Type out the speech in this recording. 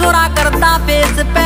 छोरा करता फेस पे